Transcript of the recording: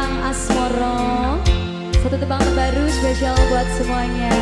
Kang Asmoro. Satu tebang terbaru spesial buat semuanya.